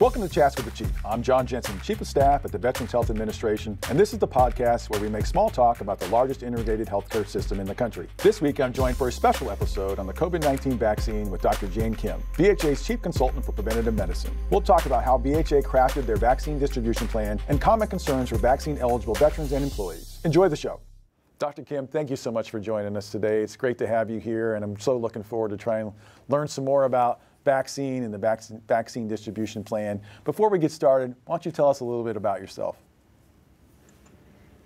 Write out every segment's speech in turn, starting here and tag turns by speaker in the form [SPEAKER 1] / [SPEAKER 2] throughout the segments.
[SPEAKER 1] Welcome to Chats with the Chief. I'm Jon Jensen, Chief of Staff at the Veterans Health Administration, and this is the podcast where we make small talk about the largest integrated healthcare system in the country. This week, I'm joined for a special episode on the COVID 19 vaccine with Dr. Jane Kim, VHA's Chief Consultant for Preventative Medicine. We'll talk about how VHA crafted their vaccine distribution plan and common concerns for vaccine eligible veterans and employees. Enjoy the show. Dr. Kim, thank you so much for joining us today. It's great to have you here, and I'm so looking forward to trying to learn some more about vaccine and the vaccine, vaccine distribution plan. Before we get started, why don't you tell us a little bit about yourself?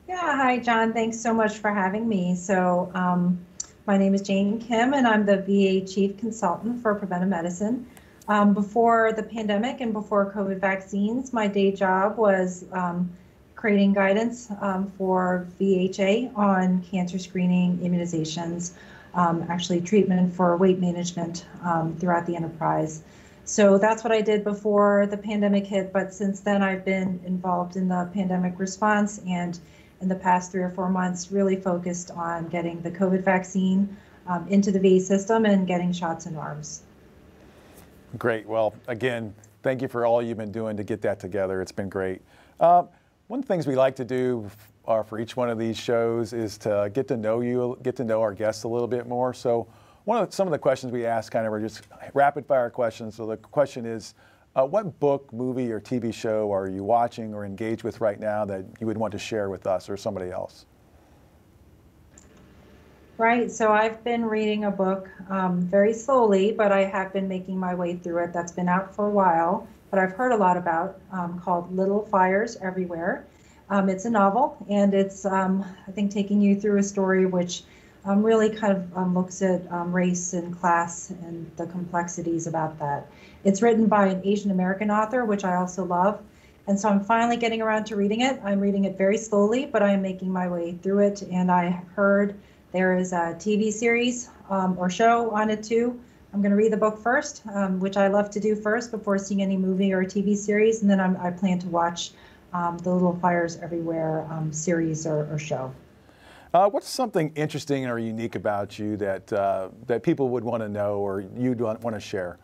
[SPEAKER 2] Yeah, hi, Jon. Thanks so much for having me. So, um, my name is Jane Kim, and I'm the VA Chief Consultant for Preventive Medicine. Um, before the pandemic and before COVID vaccines, my day job was um, creating guidance um, for VHA on cancer screening, immunizations, um, actually treatment for weight management um, throughout the enterprise. So that's what I did before the pandemic hit. But since then, I've been involved in the pandemic response and in the past three or four months, really focused on getting the COVID vaccine um, into the VA system and getting shots in arms.
[SPEAKER 1] Great. Well, again, thank you for all you've been doing to get that together. It's been great. Uh, one of the things we like to do uh, for each one of these shows is to get to know you, get to know our guests a little bit more. So, one of the, some of the questions we ask kind of are just rapid fire questions. So the question is, uh, what book, movie, or TV show are you watching or engaged with right now that you would want to share with us or somebody else?
[SPEAKER 2] Right. So I've been reading a book um, very slowly, but I have been making my way through it. That's been out for a while, but I've heard a lot about um, called Little Fires Everywhere. Um, it's a novel, and it's, um, I think, taking you through a story which um, really kind of um, looks at um, race and class and the complexities about that. It's written by an Asian American author, which I also love. And so I'm finally getting around to reading it. I'm reading it very slowly, but I am making my way through it. And I heard there is a TV series um, or show on it too. I'm going to read the book first, which I love to do first before seeing any movie or TV series. And then I'm, I plan to watch um, the Little Fires Everywhere um, series or, or show.
[SPEAKER 1] Uh, what's something interesting or unique about you that uh, that people would want to know or you'd want, want to share?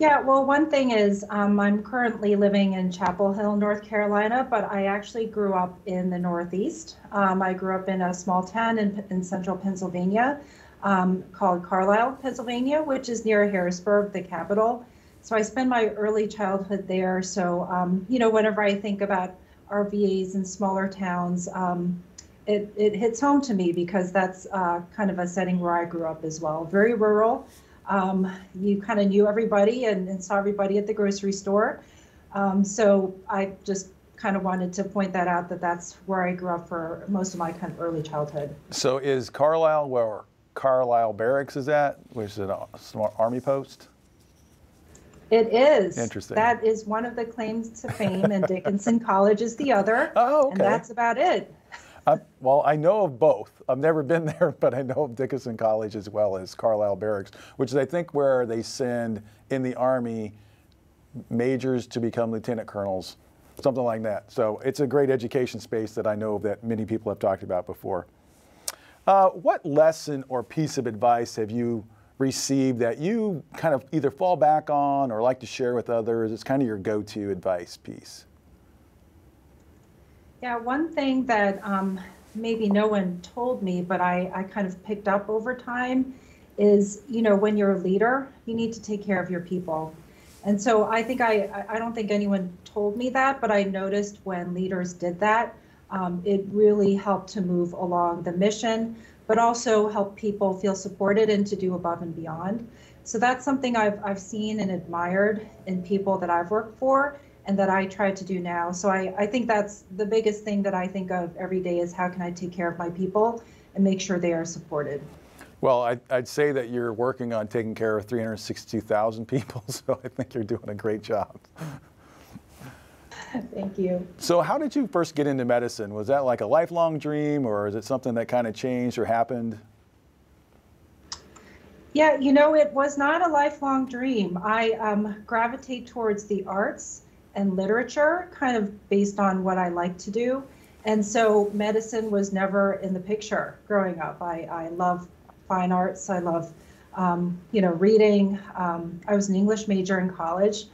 [SPEAKER 2] Yeah, well, one thing is um, I'm currently living in Chapel Hill, North Carolina, but I actually grew up in the Northeast. Um, I grew up in a small town in, in central Pennsylvania um, called Carlisle, Pennsylvania, which is near Harrisburg, the capital. So I spent my early childhood there. So, um, you know, whenever I think about RVAs in smaller towns, um, it, it hits home to me because that's uh, kind of a setting where I grew up as well. Very rural. Um, you kind of knew everybody and, and, saw everybody at the grocery store. Um, so I just kind of wanted to point that out that that's where I grew up for most of my kind of early childhood.
[SPEAKER 1] So is Carlisle where Carlisle Barracks is at, which is an a small army post?
[SPEAKER 2] It is.
[SPEAKER 1] Interesting.
[SPEAKER 2] That is one of the claims to fame, and Dickinson College is the other.
[SPEAKER 1] Oh, okay.
[SPEAKER 2] And that's about it.
[SPEAKER 1] Uh, well, I know of both. I've never been there, but I know of Dickinson College as well as Carlisle Barracks, which is, I think, where they send in the Army majors to become lieutenant colonels, something like that. So it's a great education space that I know that many people have talked about before. Uh, what lesson or piece of advice have you receive that you kind of either fall back on or like to share with others? It's kind of your go to advice piece.
[SPEAKER 2] Yeah, one thing that um, maybe no one told me, but I, I kind of picked up over time is, you know, when you're a leader, you need to take care of your people. And so I think I, I don't think anyone told me that, but I noticed when leaders did that, um, it really helped to move along the mission but also help people feel supported and to do above and beyond. So that's something I've, I've seen and admired in people that I've worked for and that I try to do now. So I, I think that's the biggest thing that I think of every day is how can I take care of my people and make sure they are supported.
[SPEAKER 1] Well, I'd, I'd say that you're working on taking care of 362,000 people, so I think you're doing a great job.
[SPEAKER 2] Thank you.
[SPEAKER 1] So, how did you first get into medicine? Was that like a lifelong dream, or is it something that kind of changed or happened?
[SPEAKER 2] Yeah, you know, it was not a lifelong dream. I um, gravitate towards the arts and literature, kind of based on what I like to do. And so medicine was never in the picture growing up. I, I love fine arts. I love um, you know, reading. Um, I was an English major in college.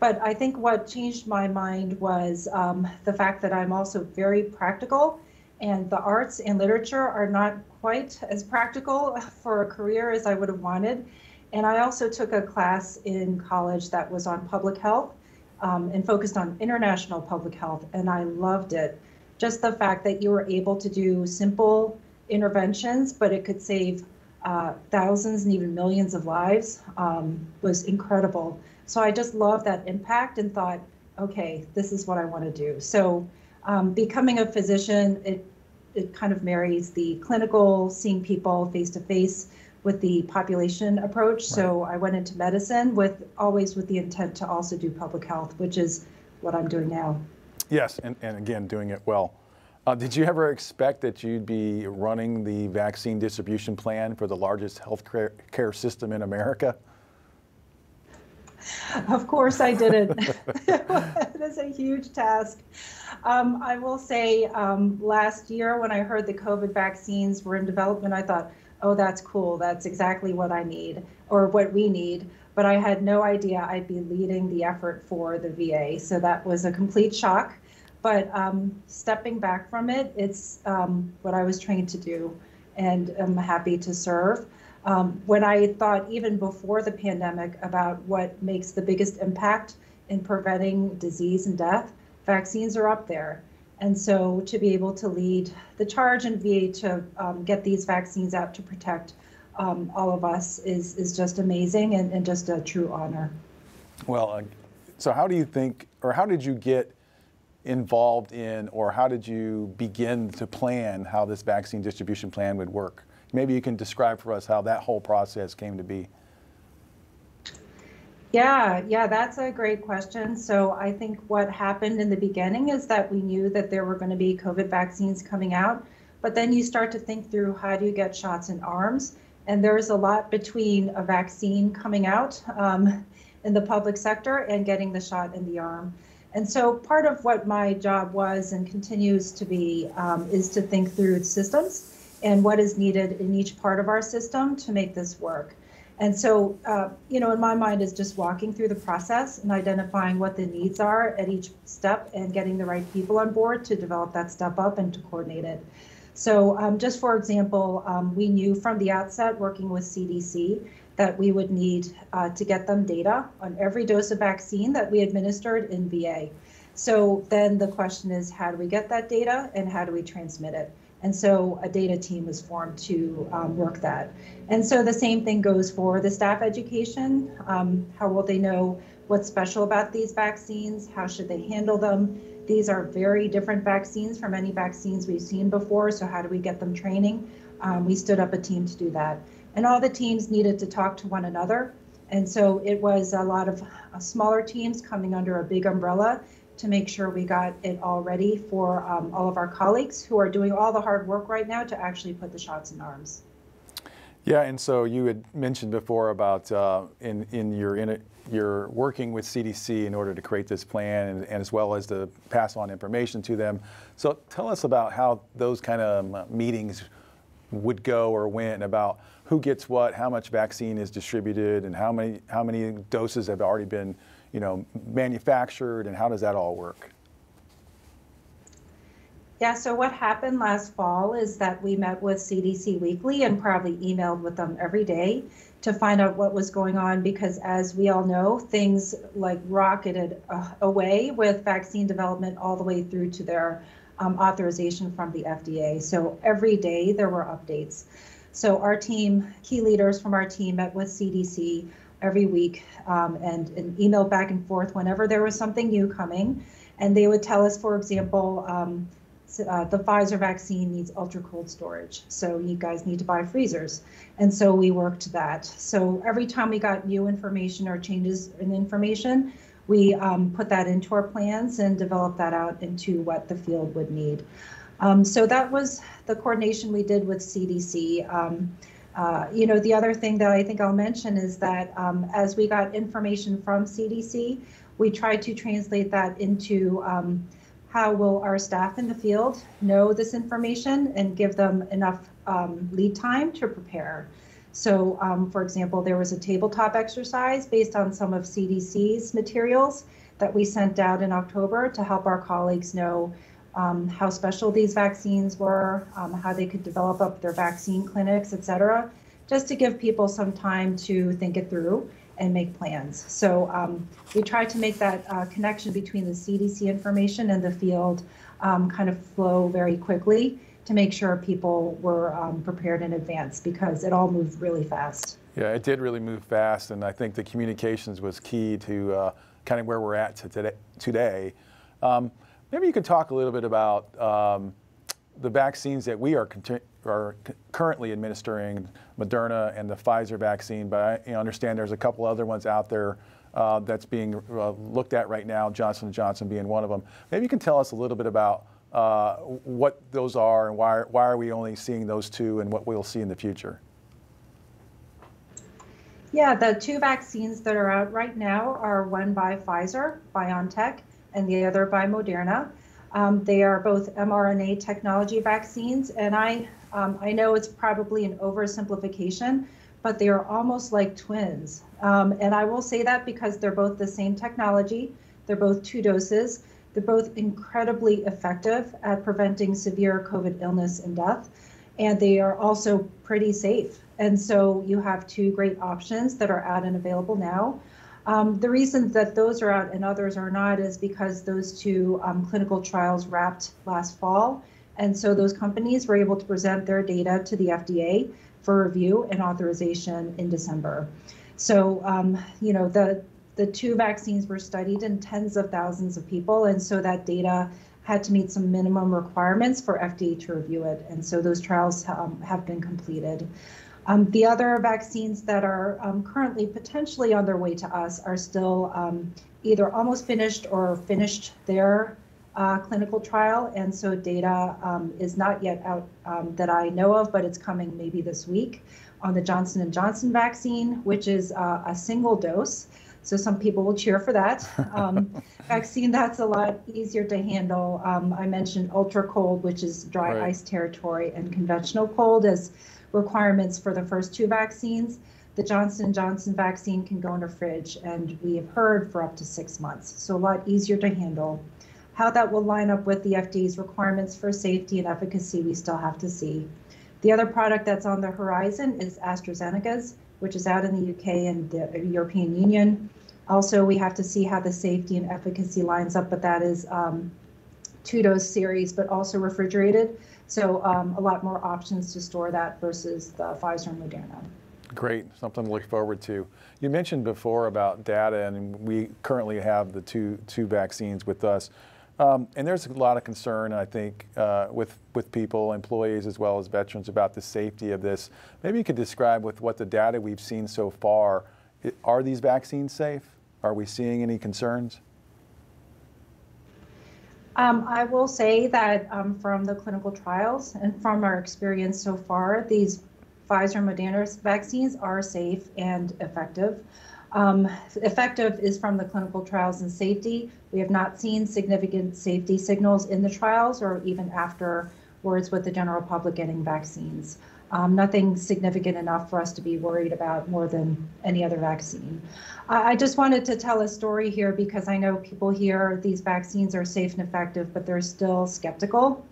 [SPEAKER 2] But I think what changed my mind was um, the fact that I'm also very practical, and the arts and literature are not quite as practical for a career as I would have wanted. And I also took a class in college that was on public health um, and focused on international public health, and I loved it. Just the fact that you were able to do simple interventions, but it could save uh, thousands and even millions of lives um, was incredible. So I just love that impact and thought, okay, this is what I want to do. So um, becoming a physician, it it kind of marries the clinical, seeing people face to face with the population approach. Right. So I went into medicine with always with the intent to also do public health, which is what I'm doing now.
[SPEAKER 1] Yes, and, and again, doing it well. Uh, did you ever expect that you'd be running the vaccine distribution plan for the largest healthcare care system in America?
[SPEAKER 2] Of course, I didn't. it is a huge task. Um, I will say um, last year when I heard the COVID vaccines were in development, I thought, oh, that's cool. That's exactly what I need or what we need. But I had no idea I'd be leading the effort for the VA. So that was a complete shock. But um, stepping back from it, it's um, what I was trained to do, and I'm happy to serve. Um, when I thought even before the pandemic about what makes the biggest impact in preventing disease and death, vaccines are up there. And so to be able to lead the charge in VA to um, get these vaccines out to protect um, all of us is, is just amazing and, and just a true honor.
[SPEAKER 1] Well, uh, so how do you think, or how did you get involved in, or how did you begin to plan how this vaccine distribution plan would work? Maybe you can describe for us how that whole process came to be.
[SPEAKER 2] Yeah, yeah, that's a great question. So I think what happened in the beginning is that we knew that there were going to be COVID vaccines coming out, but then you start to think through how do you get shots in arms? And there's a lot between a vaccine coming out um, in the public sector and getting the shot in the arm. And so part of what my job was and continues to be um, is to think through systems and what is needed in each part of our system to make this work. And so, uh, you know, in my mind is just walking through the process and identifying what the needs are at each step and getting the right people on board to develop that step up and to coordinate it. So um, just for example, um, we knew from the outset working with CDC that we would need uh, to get them data on every dose of vaccine that we administered in VA. So then the question is, how do we get that data and how do we transmit it? And so a data team was formed to um, work that. And so the same thing goes for the staff education. Um, how will they know what's special about these vaccines? How should they handle them? These are very different vaccines from any vaccines we've seen before. So how do we get them training? Um, we stood up a team to do that. And all the teams needed to talk to one another. And so it was a lot of uh, smaller teams coming under a big umbrella to make sure we got it all ready for um, all of our colleagues who are doing all the hard work right now to actually put the shots in arms.
[SPEAKER 1] Yeah, and so you had mentioned before about uh, in in your in it, you're working with CDC in order to create this plan and, and, as well as to pass on information to them. So tell us about how those kind of um, meetings would go or went about who gets what, how much vaccine is distributed, and how many how many doses have already been you know, manufactured, and how does that all work?
[SPEAKER 2] Yeah, so what happened last fall is that we met with CDC weekly and probably emailed with them every day to find out what was going on because, as we all know, things like rocketed uh, away with vaccine development all the way through to their um, authorization from the FDA. So every day there were updates. So our team, key leaders from our team met with CDC every week um, and, and email back and forth whenever there was something new coming. And they would tell us, for example, um, uh, the Pfizer vaccine needs ultra cold storage. So you guys need to buy freezers. And so we worked that. So every time we got new information or changes in information, we um, put that into our plans and developed that out into what the field would need. Um, so that was the coordination we did with CDC. Um, uh, you know, the other thing that I think I'll mention is that um, as we got information from CDC, we tried to translate that into um, how will our staff in the field know this information and give them enough um, lead time to prepare. So, um, for example, there was a tabletop exercise based on some of CDC's materials that we sent out in October to help our colleagues know um, how special these vaccines were, um, how they could develop up their vaccine clinics, et cetera, just to give people some time to think it through and make plans. So um, we tried to make that uh, connection between the CDC information and the field um, kind of flow very quickly to make sure people were um, prepared in advance because it all moved really fast.
[SPEAKER 1] Yeah, it did really move fast, and I think the communications was key to uh, kind of where we're at today. today. Um, maybe you could talk a little bit about um, the vaccines that we are, are currently administering, Moderna and the Pfizer vaccine, but I understand there's a couple other ones out there uh, that's being uh, looked at right now, Johnson & Johnson being one of them. Maybe you can tell us a little bit about uh, what those are and why, why are we only seeing those two and what we'll see in the future?
[SPEAKER 2] Yeah, the two vaccines that are out right now are one by Pfizer, BioNTech, and the other by Moderna. Um, they are both mRNA technology vaccines, and I um, I know it's probably an oversimplification, but they are almost like twins. Um, and I will say that because they're both the same technology, they're both two doses, they're both incredibly effective at preventing severe COVID illness and death, and they are also pretty safe. And so you have two great options that are out and available now. Um, the reason that those are out and others are not is because those two um, clinical trials wrapped last fall. And so those companies were able to present their data to the FDA for review and authorization in December. So, um, you know, the, the two vaccines were studied in tens of thousands of people. And so that data had to meet some minimum requirements for FDA to review it. And so those trials um, have been completed. Um, the other vaccines that are um, currently potentially on their way to us are still um, either almost finished or finished their uh, clinical trial, and so data um, is not yet out um, that I know of, but it's coming maybe this week on the Johnson and Johnson vaccine, which is uh, a single dose. So some people will cheer for that um, vaccine. That's a lot easier to handle. I mentioned ultra cold, which is dry right. ice territory, and conventional cold as requirements for the first two vaccines. The Johnson & Johnson vaccine can go in a fridge, and we have heard for up to six months, so a lot easier to handle. How that will line up with the FDA's requirements for safety and efficacy, we still have to see. The other product that's on the horizon is AstraZeneca's, which is out in the UK and the European Union. Also, we have to see how the safety and efficacy lines up, but that is um, two dose series, but also refrigerated. So um, a lot more options to store that versus the Pfizer and Moderna.
[SPEAKER 1] Great, something to look forward to. You mentioned before about data, and we currently have the two two vaccines with us. Um, and there's a lot of concern, I think, uh, with with people, employees as well as veterans, about the safety of this. Maybe you could describe with what the data we've seen so far. Are these vaccines safe? Are we seeing any concerns?
[SPEAKER 2] Um, I will say that um, from the clinical trials and from our experience so far, these Pfizer Moderna vaccines are safe and effective. Um, effective is from the clinical trials and safety. We have not seen significant safety signals in the trials or even afterwards with the general public getting vaccines. Um, nothing significant enough for us to be worried about more than any other vaccine. I, I just wanted to tell a story here because I know people hear these vaccines are safe and effective, but they're still skeptical.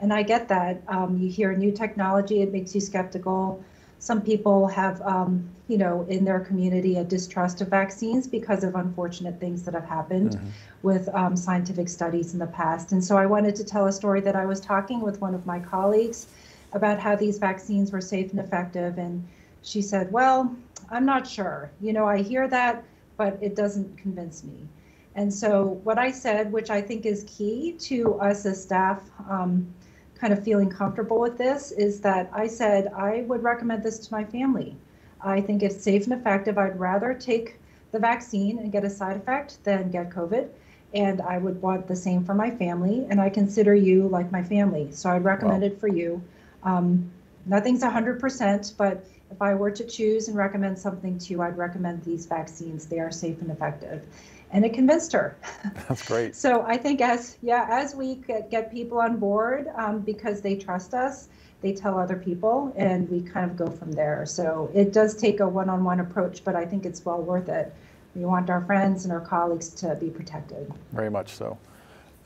[SPEAKER 2] And I get that. Um, you hear new technology, it makes you skeptical. Some people have, um, you know, in their community a distrust of vaccines because of unfortunate things that have happened mm-hmm. with um, scientific studies in the past. And so I wanted to tell a story that I was talking with one of my colleagues about how these vaccines were safe and effective. And she said, Well, I'm not sure. You know, I hear that, but it doesn't convince me. And so, what I said, which I think is key to us as staff um, kind of feeling comfortable with this, is that I said, I would recommend this to my family. I think it's safe and effective. I'd rather take the vaccine and get a side effect than get COVID. And I would want the same for my family. And I consider you like my family. So I'd recommend wow. it for you. Um, nothing's 100%, but if I were to choose and recommend something to you, I'd recommend these vaccines. They are safe and effective. And it convinced her.
[SPEAKER 1] That's great.
[SPEAKER 2] so I think as yeah, as we get people on board um, because they trust us, they tell other people, and we kind of go from there. So it does take a one on one approach, but I think it's well worth it. We want our friends and our colleagues to be protected.
[SPEAKER 1] Very much so.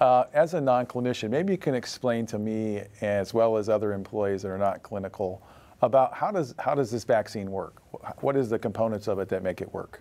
[SPEAKER 1] Uh, as a non clinician, maybe you can explain to me, as well as other employees that are not clinical, about how does, how does this vaccine work? What is the components of it that make it work?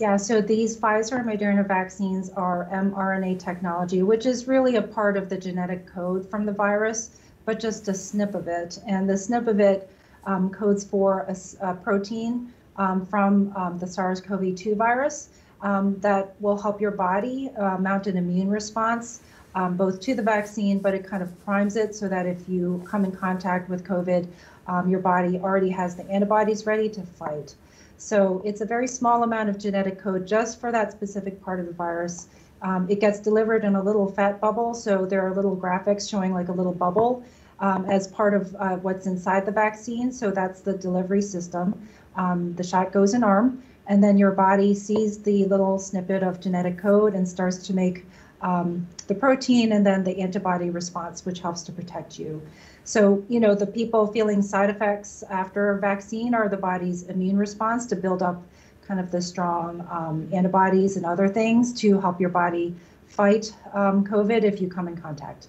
[SPEAKER 2] Yeah, so these Pfizer and Moderna vaccines are mRNA technology, which is really a part of the genetic code from the virus, but just a snip of it. And the snip of it um, codes for a, a protein um, from um, the SARS CoV 2 virus um, that will help your body uh, mount an immune response. Um, both to the vaccine, but it kind of primes it so that if you come in contact with COVID, um, your body already has the antibodies ready to fight. So it's a very small amount of genetic code just for that specific part of the virus. Um, it gets delivered in a little fat bubble, so there are little graphics showing like a little bubble um, as part of uh, what's inside the vaccine. So that's the delivery system. Um, the shot goes in arm, and then your body sees the little snippet of genetic code and starts to make um, the protein and then the antibody response, which helps to protect you. So, you know, the people feeling side effects after a vaccine are the body's immune response to build up kind of the strong um, antibodies and other things to help your body fight um, COVID if you come in contact.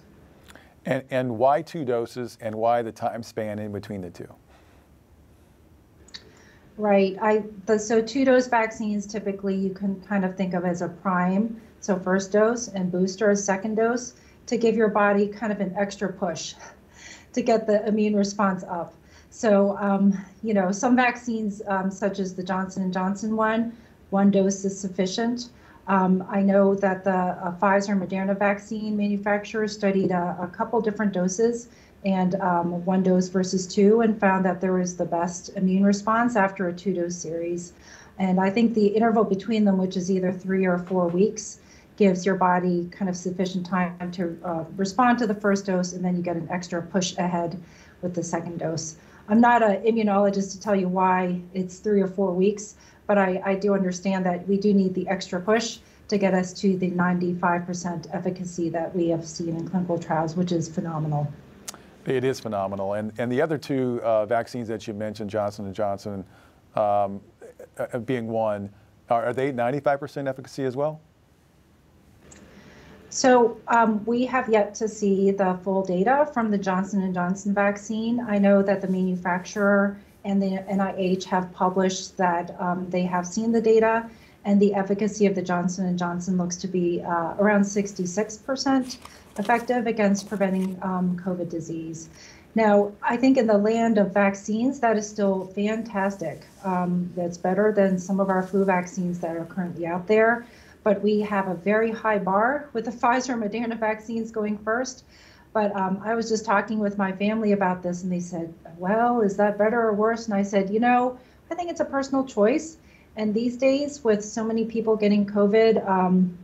[SPEAKER 1] And, and why two doses and why the time span in between the two?
[SPEAKER 2] Right. I the so two dose vaccines typically you can kind of think of as a prime, so first dose and booster as second dose to give your body kind of an extra push to get the immune response up. So, um, you know, some vaccines, um, such as the Johnson and Johnson one, one dose is sufficient. Um, I know that the uh, Pfizer Moderna vaccine manufacturer studied a, a couple different doses and um, one dose versus two and found that there was the best immune response after a two dose series. And I think the interval between them, which is either three or four weeks, gives your body kind of sufficient time to uh, respond to the first dose, and then you get an extra push ahead with the second dose. I'm not an immunologist to tell you why it's three or four weeks, but I, I do understand that we do need the extra push to get us to the 95% efficacy that we have seen in clinical trials, which is phenomenal.
[SPEAKER 1] It is phenomenal, and and the other two uh, vaccines that you mentioned, Johnson and Johnson, um, uh, being one, are, are they 95% efficacy as well?
[SPEAKER 2] So um, we have yet to see the full data from the Johnson & Johnson vaccine. I know that the manufacturer and the NIH have published that um, they have seen the data and the efficacy of the Johnson & Johnson looks to be uh, around 66% effective against preventing um, COVID disease. Now, I think in the land of vaccines, that is still fantastic. Um, that's better than some of our flu vaccines that are currently out there but we have a very high bar with the Pfizer and Moderna vaccines going first. But um, I was just talking with my family about this, and they said, Well, is that better or worse? And I said, You know, I think it's a personal choice. And these days, with so many people getting COVID, um,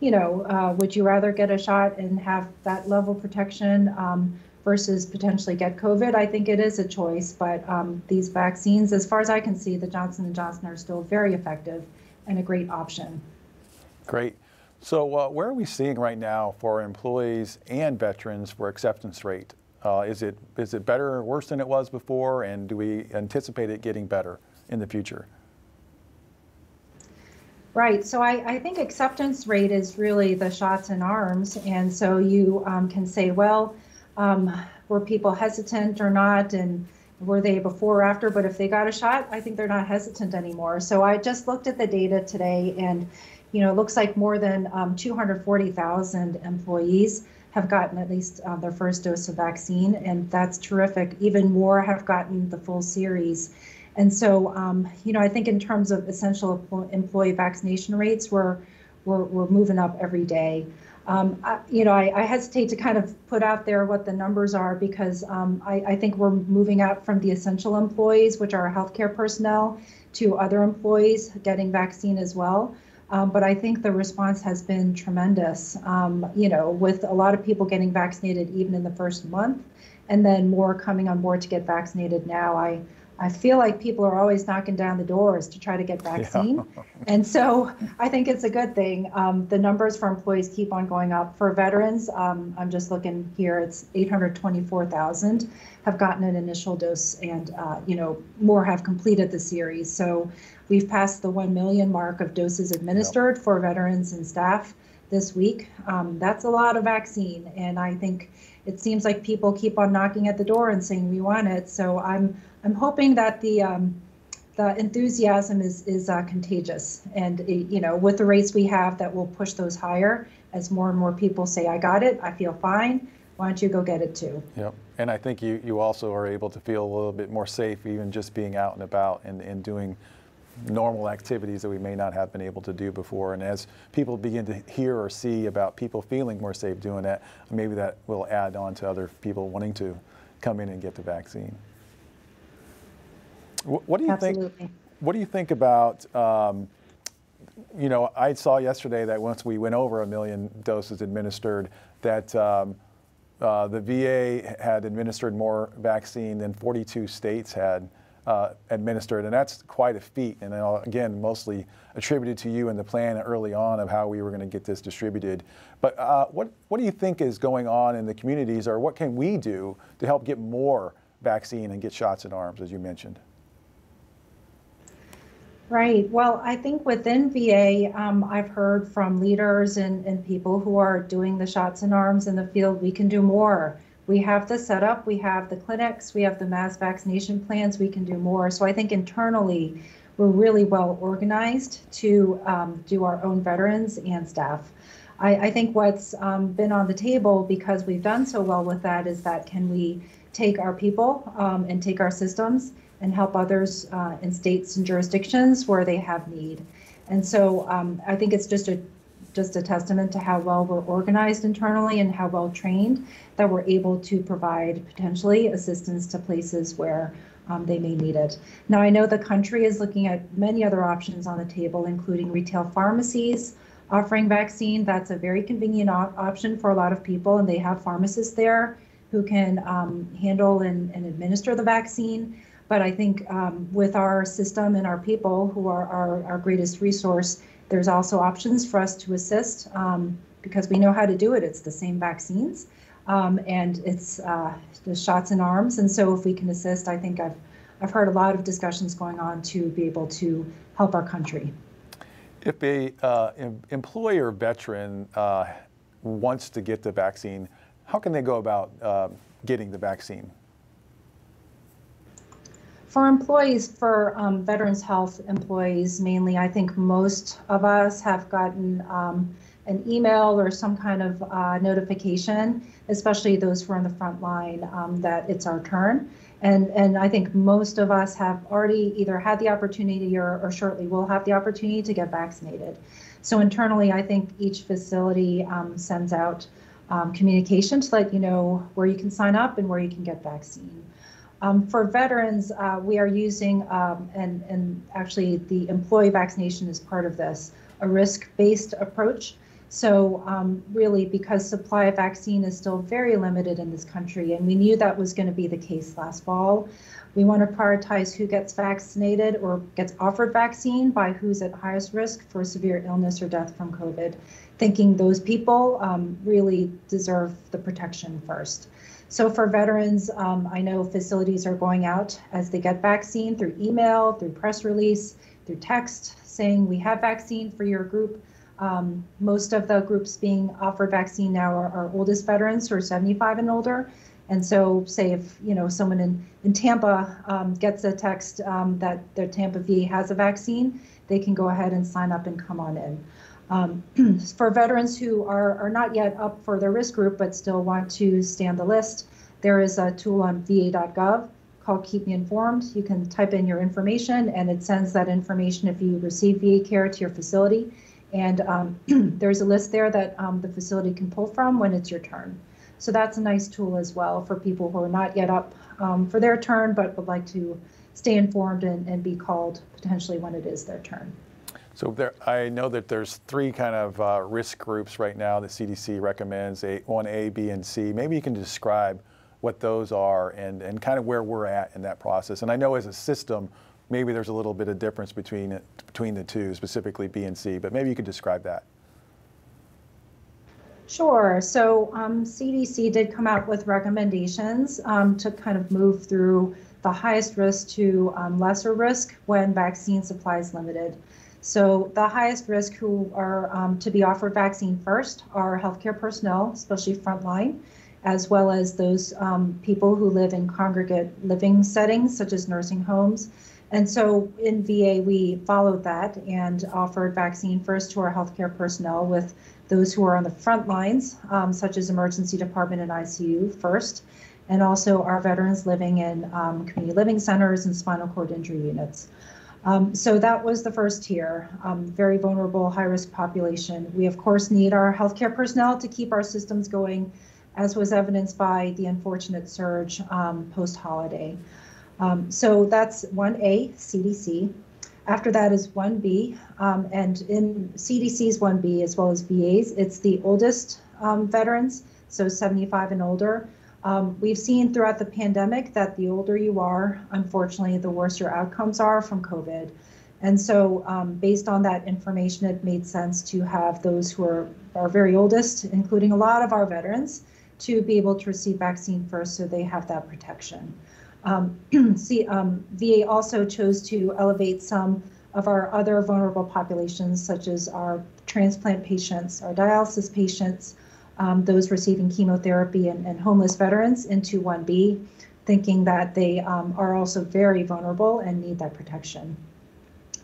[SPEAKER 2] you know, uh, would you rather get a shot and have that level of protection um, versus potentially get COVID? I think it is a choice. But um, these vaccines, as far as I can see, the Johnson and Johnson are still very effective and a great option.
[SPEAKER 1] Great. So, uh, where are we seeing right now for employees and veterans for acceptance rate? Uh, is it is it better or worse than it was before, and do we anticipate it getting better in the future?
[SPEAKER 2] Right. So I, I think acceptance rate is really the shots in arms, and so you um, can say, well, um, were people hesitant or not, and were they before or after? But if they got a shot, I think they're not hesitant anymore. So I just looked at the data today, and you know, it looks like more than um, 240,000 employees have gotten at least uh, their first dose of vaccine, and that's terrific. Even more have gotten the full series. And so, um, you know, I think in terms of essential employee vaccination rates, we're, we're, we're moving up every day. Um, I, you know, I, I, hesitate to kind of put out there what the numbers are because um, I, I, think we're moving out from the essential employees, which are healthcare personnel, to other employees getting vaccine as well. Um, but I think the response has been tremendous. Um, you know, with a lot of people getting vaccinated even in the first month, and then more coming on board to get vaccinated now. I I feel like people are always knocking down the doors to try to get vaccine. Yeah. and so I think it's a good thing. Um, the numbers for employees keep on going up. For veterans, um, I'm just looking here, it's 824,000 have gotten an initial dose and, uh, you know, more have completed the series. So we've passed the 1 million mark of doses administered yep. for veterans and staff this week. Um, that's a lot of vaccine. And I think it seems like people keep on knocking at the door and saying we want it. So I'm I'm hoping that the um, the enthusiasm is is uh, contagious, and you know, with the rates we have, that will push those higher as more and more people say, "I got it, I feel fine." Why don't you go get it too?
[SPEAKER 1] Yep. And I think you, you also are able to feel a little bit more safe, even just being out and about and, and doing normal activities that we may not have been able to do before. And as people begin to hear or see about people feeling more safe doing that, maybe that will add on to other people wanting to come in and get the vaccine. What, do you Absolutely. think? What do you think about? Um, you know, I saw yesterday that once we went over a million doses administered, that um, uh, the VA had administered more vaccine than 42 states had uh, administered, and that's quite a feat. And again, mostly attributed to you and the plan early on of how we were going to get this distributed. But uh, what what do you think is going on in the communities, or what can we do to help get more vaccine and get shots in arms, as you mentioned?
[SPEAKER 2] Right. Well, I think within VA, um, I've heard from leaders and, and people who are doing the shots in arms in the field, we can do more. We have the setup, we have the clinics, we have the mass vaccination plans, we can do more. So I think internally, we're really well organized to um, do our own veterans and staff. I, I think what's um, been on the table because we've done so well with that is that can we take our people um, and take our systems and help others uh, in states and jurisdictions where they have need. And so um, I think it's just a just a testament to how well we're organized internally and how well trained that we're able to provide potentially assistance to places where um, they may need it. Now, I know the country is looking at many other options on the table, including retail pharmacies offering vaccine. That's a very convenient op- option for a lot of people, and they have pharmacists there who can um, handle and, and administer the vaccine. But I think um, with our system and our people, who are our, our greatest resource, there's also options for us to assist um, because we know how to do it. It's the same vaccines um, and it's uh, the shots in arms. And so if we can assist, I think I've, I've heard a lot of discussions going on to be able to help our country.
[SPEAKER 1] If a uh, employer veteran uh, wants to get the vaccine, how can they go about uh, getting the vaccine?
[SPEAKER 2] For employees, for um, Veterans Health employees mainly, I think most of us have gotten um, an email or some kind of uh, notification, especially those who are on the front line, um, that it's our turn. And, and I think most of us have already either had the opportunity or, or shortly will have the opportunity to get vaccinated. So internally, I think each facility um, sends out um, communication to let you know where you can sign up and where you can get vaccine. Um, for veterans, uh, we are using, um, and, and actually the employee vaccination is part of this, a risk-based approach. So um, really, because supply of vaccine is still very limited in this country, and we knew that was going to be the case last fall, we want to prioritize who gets vaccinated or gets offered vaccine by who's at highest risk for severe illness or death from COVID, thinking those people um, really deserve the protection first. So for veterans, um, I know facilities are going out as they get vaccine through email, through press release, through text, saying we have vaccine for your group. Um, most of the groups being offered vaccine now are, are, oldest veterans who are 75 and older. And so, say if you know someone in in Tampa um, gets a text um, that their Tampa VA has a vaccine, they can go ahead and sign up and come on in. Um, for veterans who are, are not yet up for their risk group but still want to stay on the list, there is a tool on va.gov called Keep Me Informed. You can type in your information and it sends that information if you receive VA care to your facility. And um, there's a list there that um, the facility can pull from when it's your turn. So that's a nice tool as well for people who are not yet up um, for their turn but would like to stay informed and, and be called potentially when it is their turn.
[SPEAKER 1] So there, I know that there's three kind of uh, risk groups right now that CDC recommends, a, 1A, B, and C. Maybe you can describe what those are and, and kind of where we're at in that process. And I know as a system, maybe there's a little bit of difference between, between the two, specifically B and C, but maybe you could describe that.
[SPEAKER 2] Sure. So um, CDC did come out with recommendations um, to kind of move through the highest risk to um, lesser risk when vaccine supply is limited. So the highest risk who are um, to be offered vaccine first are healthcare personnel, especially frontline, as well as those um, people who live in congregate living settings such as nursing homes. And so in VA, we followed that and offered vaccine first to our healthcare personnel with those who are on the front lines, um, such as emergency department and ICU first, and also our veterans living in um, community living centers and spinal cord injury units. Um, so that was the first tier, um, very vulnerable, high risk population. We, of course, need our healthcare personnel to keep our systems going, as was evidenced by the unfortunate surge um, post holiday. Um, so that's 1A, CDC. After that is 1B, um, and in CDC's 1B as well as VA's, it's the oldest um, veterans, so 75 and older. Um, we've seen throughout the pandemic that the older you are, unfortunately, the worse your outcomes are from COVID. And so, um, based on that information, it made sense to have those who are our very oldest, including a lot of our veterans, to be able to receive vaccine first so they have that protection. Um, see, um, VA also chose to elevate some of our other vulnerable populations, such as our transplant patients, our dialysis patients, um, those receiving chemotherapy, and, and, homeless veterans into 1B, thinking that they um, are also very vulnerable and need that protection.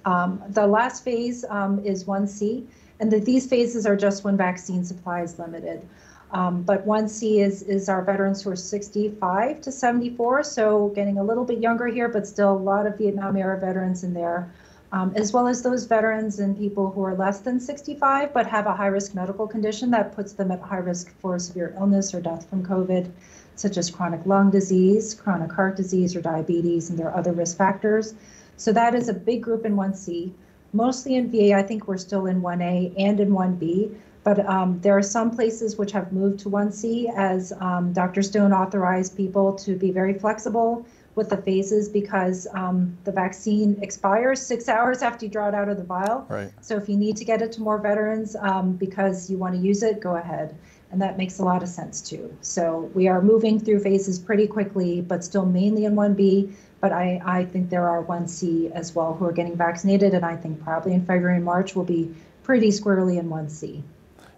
[SPEAKER 2] Um, the last phase um, is 1C, and that these phases are just when vaccine supply is limited. Um, but 1C is, is our veterans who are 65 to 74, so getting a little bit younger here, but still a lot of Vietnam era veterans in there, um, as well as those veterans and people who are less than 65 but have a high risk medical condition that puts them at high risk for severe illness or death from COVID, such as chronic lung disease, chronic heart disease, or diabetes, and there are other risk factors. So that is a big group in 1C. Mostly in VA, I think we're still in 1A and in 1B, but um, there are some places which have moved to 1C as um, Dr. Stone authorized people to be very flexible with the phases because um, the vaccine expires six hours after you draw it out of the vial.
[SPEAKER 1] Right.
[SPEAKER 2] So if you need to get it to more veterans um, because you want to use it, go ahead. And that makes a lot of sense too. So we are moving through phases pretty quickly, but still mainly in 1B. But I, I think there are 1C as well who are getting vaccinated. And I think probably in February and March will be pretty squarely in 1C.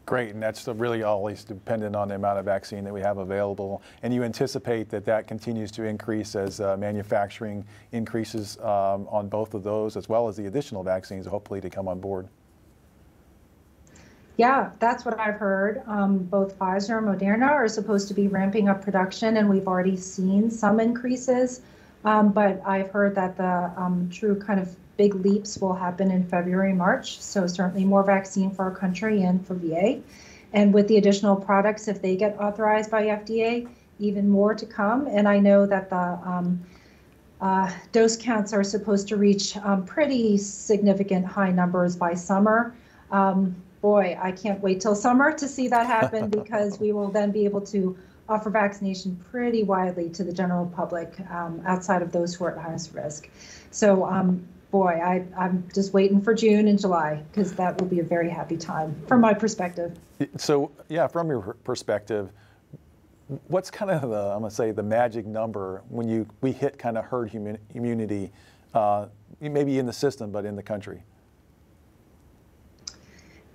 [SPEAKER 1] Great, and that's really always dependent on the amount of vaccine that we have available. And you anticipate that that continues to increase as uh, manufacturing increases um, on both of those, as well as the additional vaccines, hopefully, to come on board.
[SPEAKER 2] Yeah, that's what I've heard. Um, both Pfizer and Moderna are supposed to be ramping up production, and we've already seen some increases. Um, but I've heard that the um, true kind of big leaps will happen in February, March. So certainly more vaccine for our country and for VA. And with the additional products, if they get authorized by FDA, even more to come. And I know that the um, uh, dose counts are supposed to reach um, pretty significant high numbers by summer. Um, boy, I can't wait till summer to see that happen because we will then be able to offer vaccination pretty widely to the general public um, outside of those who are at highest risk. So um, boy, I, I'm just waiting for June and July because that will be a very happy time from my perspective.
[SPEAKER 1] So, yeah, from your perspective, what's kind of the I'm gonna say the magic number when you we hit kind of herd immunity, uh, maybe in the system, but in the country?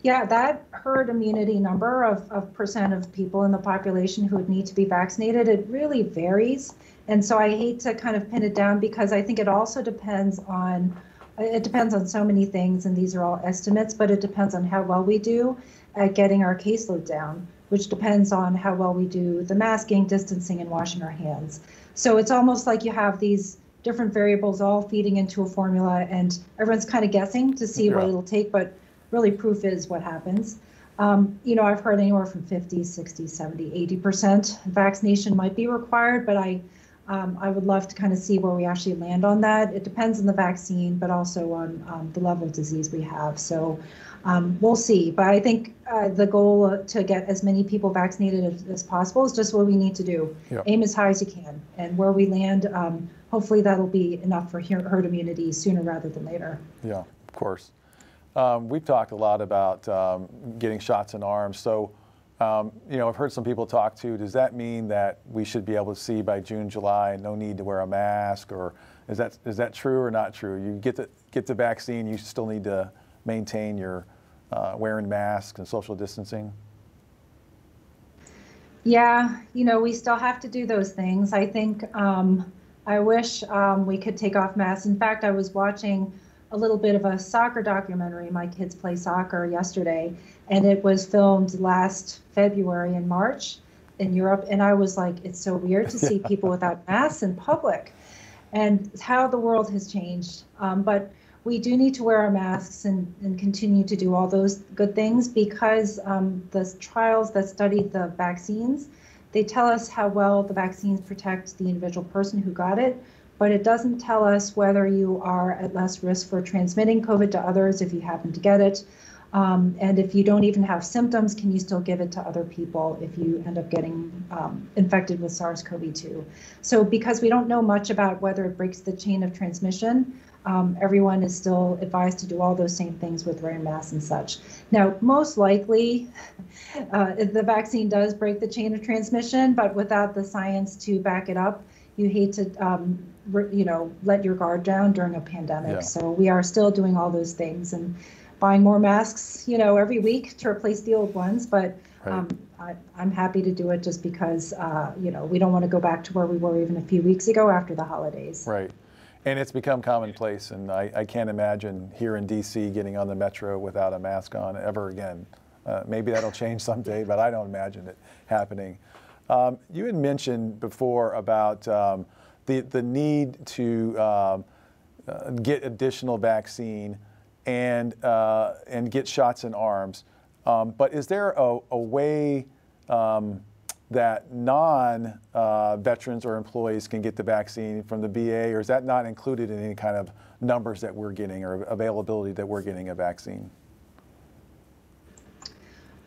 [SPEAKER 2] Yeah, that herd immunity number of, of percent of people in the population who would need to be vaccinated, it really varies. And so I hate to kind of pin it down because I think it also depends on it depends on so many things, and these are all estimates, but it depends on how well we do at getting our caseload down, which depends on how well we do the masking, distancing, and washing our hands. So it's almost like you have these different variables all feeding into a formula, and everyone's kind of guessing to see yeah. what it'll take, but really proof is what happens. Um, you know, I've heard anywhere from 50, 60, 70, 80% vaccination might be required, but I Um, I would love to kind of see where we actually land on that. It depends on the vaccine, but also on um, the level of disease we have. So um, we'll see. But I think uh, the goal to get as many people vaccinated as, as possible is just what we need to do. Yep. Aim as high as you can, and where we land, um, hopefully that'll be enough for herd immunity sooner rather than later.
[SPEAKER 1] Yeah, of course. Um, we've talked a lot about um, getting shots in arms. So, um, you know, I've heard some people talk to. Does that mean that we should be able to see by June, July, no need to wear a mask, or is that is that true or not true? You get the get the vaccine, you still need to maintain your uh, wearing masks and social distancing?
[SPEAKER 2] Yeah, you know, we still have to do those things. I think um, I wish um, we could take off masks. In fact, I was watching a little bit of a soccer documentary. My kids play soccer yesterday, and it was filmed last February and March in Europe. And I was like, it's so weird to see people without masks in public and how the world has changed. Um, but we do need to wear our masks and, and continue to do all those good things because um, the trials that studied the vaccines, they tell us how well the vaccines protect the individual person who got it, but it doesn't tell us whether you are at less risk for transmitting COVID to others if you happen to get it. Um, and if you don't even have symptoms, can you still give it to other people if you end up getting um, infected with SARS CoV 2? So, because we don't know much about whether it breaks the chain of transmission, um, everyone is still advised to do all those same things with wearing masks and such. Now, most likely, uh, the vaccine does break the chain of transmission, but without the science to back it up, you hate to, um, you know, let your guard down during a pandemic. Yeah. So we are still doing all those things and buying more masks, you know, every week to replace the old ones. But right. um, I, am happy to do it just because, uh, you know, we don't want to go back to where we were even a few weeks ago after the holidays.
[SPEAKER 1] Right. And it's become commonplace, and I, I, can't imagine here in DC getting on the metro without a mask on ever again. Uh, maybe that'll change someday, but I don't imagine it happening. Um, you had mentioned before about um, the, the need to um, uh, get additional vaccine and, uh, and get shots in arms. Um, but is there a, a way? Um, that non uh, veterans or employees can get the vaccine from the VA, or is that not included in any kind of numbers that we're getting or availability that we're getting a vaccine?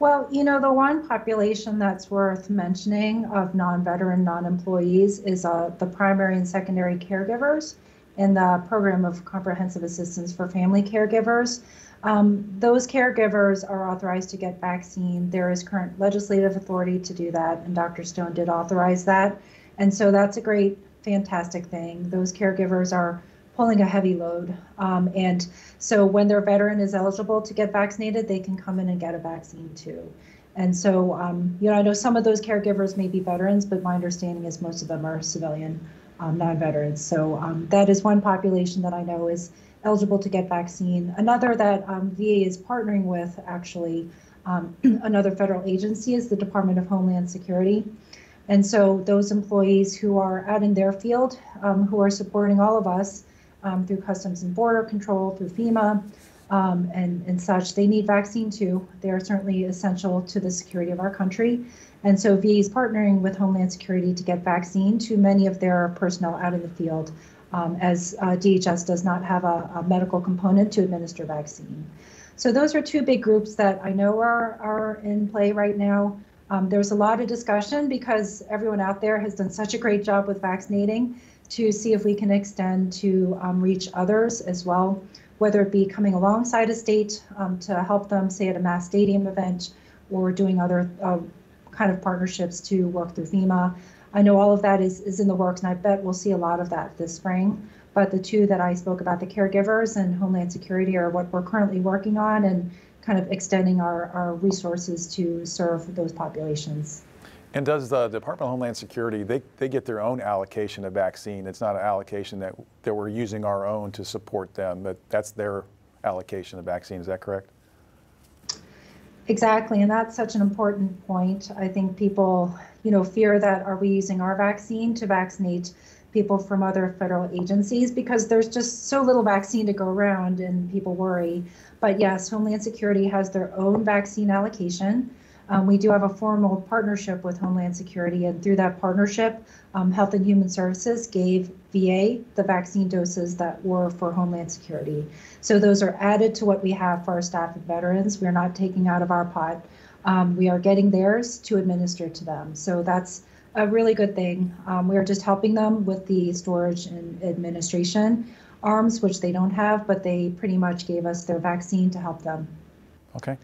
[SPEAKER 2] Well, you know, the one population that's worth mentioning of non veteran, non employees is uh, the primary and secondary caregivers in the program of comprehensive assistance for family caregivers. Um, those caregivers are authorized to get vaccine. There is current legislative authority to do that, and Dr. Stone did authorize that. And so that's a great, fantastic thing. Those caregivers are pulling a heavy load. Um, and so when their veteran is eligible to get vaccinated, they can come in and get a vaccine too. And so, um, you know, I know some of those caregivers may be veterans, but my understanding is most of them are civilian, um, non veterans. So um, that is one population that I know is eligible to get vaccine. Another that um, VA is partnering with, actually, um, another federal agency is the Department of Homeland Security. And so those employees who are out in their field, who are supporting all of us um, through Customs and Border Control, through FEMA, um, and, and such, they need vaccine too. They are certainly essential to the security of our country. And so VA is partnering with Homeland Security to get vaccine to many of their personnel out in the field um, as uh, DHS does not have a, a, medical component to administer vaccine. So those are two big groups that I know are, are in play right now. Um, there's a lot of discussion because everyone out there has done such a great job with vaccinating to see if we can extend to um, reach others as well, whether it be coming alongside a state um, to help them, say at a mass stadium event, or doing other uh, kind of partnerships to work through FEMA. I know all of that is, is in the works, and I bet we'll see a lot of that this spring. But the two that I spoke about, the caregivers and Homeland Security, are what we're currently working on and kind of extending our, our resources to serve those populations.
[SPEAKER 1] And does the Department of Homeland Security, they, they get their own allocation of vaccine? It's not an allocation that, that we're using our own to support them, but that's their allocation of vaccine, is that correct?
[SPEAKER 2] Exactly, and that's such an important point. I think people, you know, fear that are we using our vaccine to vaccinate people from other federal agencies because there's just so little vaccine to go around and people worry. But yes, Homeland Security has their own vaccine allocation. Um, we do have a formal partnership with Homeland Security, and through that partnership, um, Health and Human Services gave VA the vaccine doses that were for Homeland Security. So those are added to what we have for our staff and veterans. We're not taking out of our pot. Um, we are getting theirs to administer to them. So that's a really good thing. Um, we are just helping them with the storage and administration arms, which they don't have, but they pretty much gave us their vaccine to help them.
[SPEAKER 1] Okay.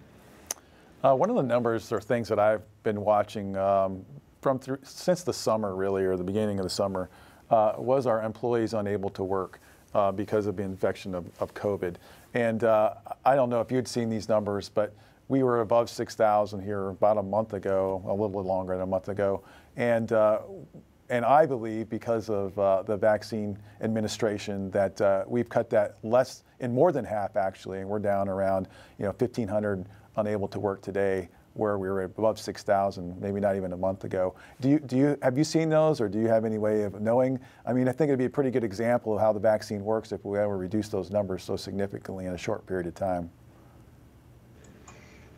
[SPEAKER 1] Uh, one of the numbers or things that I've been watching um, from through, since the summer, really, or the beginning of the summer, uh, was our employees unable to work uh, because of the infection of, of COVID. And uh, I don't know if you'd seen these numbers, but we were above 6,000 here about a month ago, a little bit longer than a month ago. And uh, and I believe because of uh, the vaccine administration that uh, we've cut that less in more than half actually, and we're down around you know 1,500 unable to work today, where we were above 6,000, maybe not even a month ago. Do you, do you, have you seen those or do you have any way of knowing? I mean, I think it'd be a pretty good example of how the vaccine works if we ever reduce those numbers so significantly in a short period of time.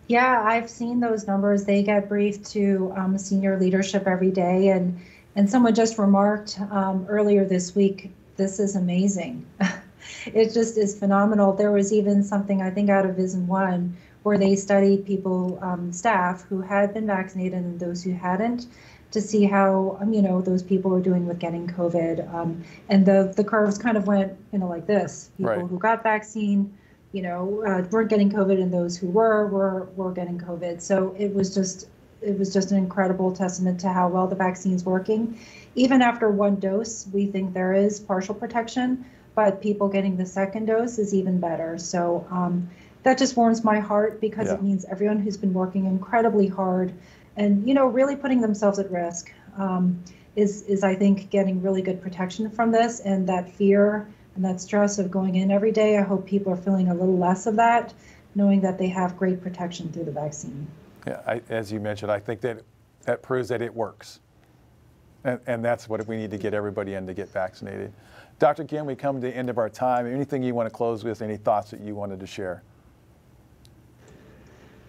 [SPEAKER 2] Yeah, I've seen those numbers. They get briefed to um, senior leadership every day. And, and someone just remarked um, earlier this week, this is amazing. it just is phenomenal. There was even something, I think, out of VISN 1 where they studied people, um, staff who had been vaccinated and those who hadn't, to see how um, you know those people were doing with getting COVID. Um, and the the curves kind of went you know like this: people right. who got vaccine, you know, uh, weren't getting COVID, and those who were were were getting COVID. So it was just it was just an incredible testament to how well the vaccine is working. Even after one dose, we think there is partial protection, but people getting the second dose is even better. So um, that just warms my heart because yeah. it means everyone who's been working incredibly hard and you know really putting themselves at risk um, is is I think getting really good protection from this and that fear and that stress of going in every day. I hope people are feeling a little less of that, knowing that they have great protection through the vaccine.
[SPEAKER 1] Yeah, I, as you mentioned, I think that that proves that it works. And, and that's what we need to get everybody in to get vaccinated. Dr. Kim, we come to the end of our time. Anything you want to close with, any thoughts that you wanted to share?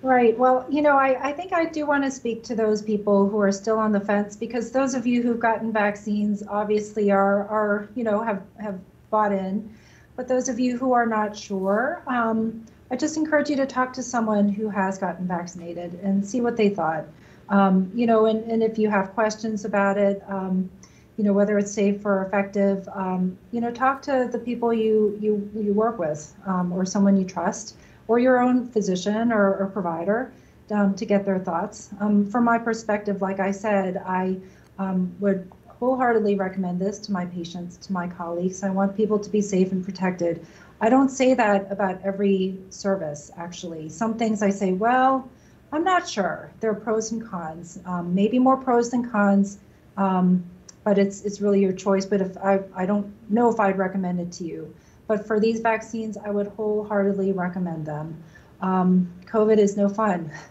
[SPEAKER 2] Right. Well, you know, I, I think I do want to speak to those people who are still on the fence because those of you who've gotten vaccines obviously are, are you know, have, have bought in. But those of you who are not sure, um, I just encourage you to talk to someone who has gotten vaccinated and see what they thought. Um, you know, and, and if you have questions about it, um, you know, whether it's safe or effective, um, you know, talk to the people you, you, you work with um, or someone you trust or your own physician or, or provider um, to get their thoughts. Um, from my perspective, like I said, I um, would wholeheartedly recommend this to my patients, to my colleagues. I want people to be safe and protected. I don't say that about every service, actually. Some things I say, well, I'm not sure. There are pros and cons, um, maybe more pros than cons, um, but it's it's really your choice. But if I, I don't know if I'd recommend it to you. But for these vaccines, I would wholeheartedly recommend them. Um, COVID is no fun.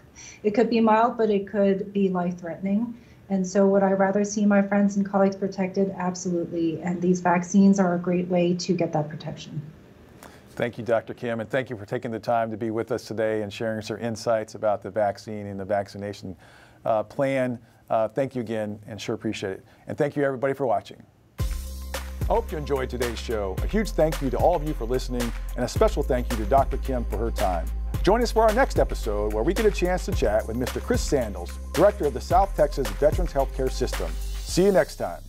[SPEAKER 2] It could be mild, but it could be life threatening. And so, would I rather see my friends and colleagues protected? Absolutely. And these vaccines are a great way to get that protection.
[SPEAKER 1] Thank you, Dr. Kim, and thank you for taking the time to be with us today and sharing some insights about the vaccine and the vaccination uh, plan. Uh, thank you again, and sure appreciate it. And thank you, everybody, for watching. I hope you enjoyed today's show. A huge thank you to all of you for listening, and a special thank you to Dr. Kim for her time. Join us for our next episode where we get a chance to chat with Mr. Chris Sandles, Director of the South Texas Veterans Healthcare System. See you next time.